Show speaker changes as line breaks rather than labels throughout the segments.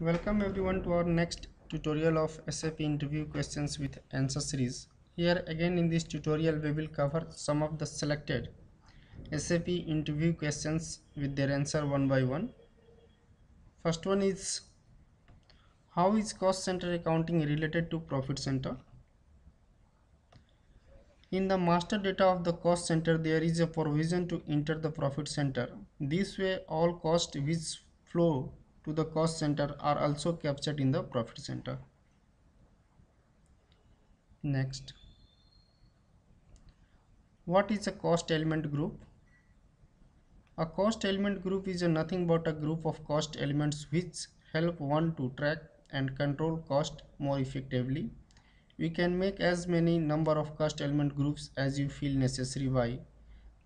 Welcome everyone to our next tutorial of SAP interview questions with answer series. Here again in this tutorial we will cover some of the selected SAP interview questions with their answer one by one. First one is how is cost center accounting related to profit center? In the master data of the cost center there is a provision to enter the profit center. This way all cost which flow to the cost center are also captured in the profit center. Next. What is a cost element group? A cost element group is nothing but a group of cost elements which help one to track and control cost more effectively. We can make as many number of cost element groups as you feel necessary by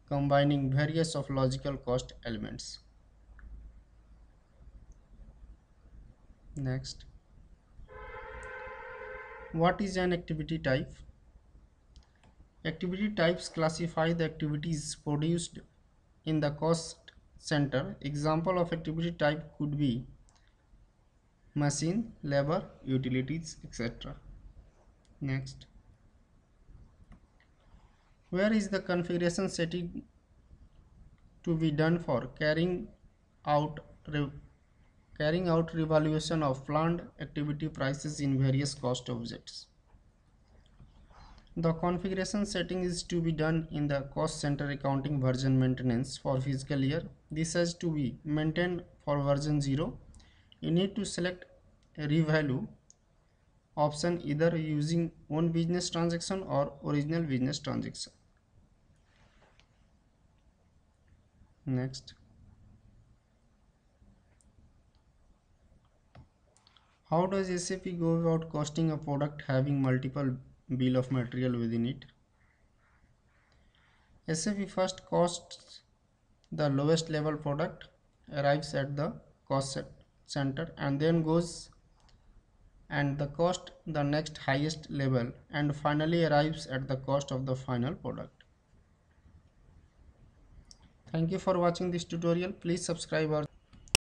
combining various of logical cost elements. Next. What is an activity type? Activity types classify the activities produced in the cost center. Example of activity type could be machine, labor, utilities, etc. Next. Where is the configuration setting to be done for carrying out carrying out revaluation of planned activity prices in various cost objects. The configuration setting is to be done in the cost center accounting version maintenance for fiscal year. This has to be maintained for version 0. You need to select revalue option either using own business transaction or original business transaction. Next. How does SAP go about costing a product having multiple bill of material within it? SAP first costs the lowest level product, arrives at the cost center and then goes and the cost the next highest level and finally arrives at the cost of the final product. Thank you for watching this tutorial. Please subscribe our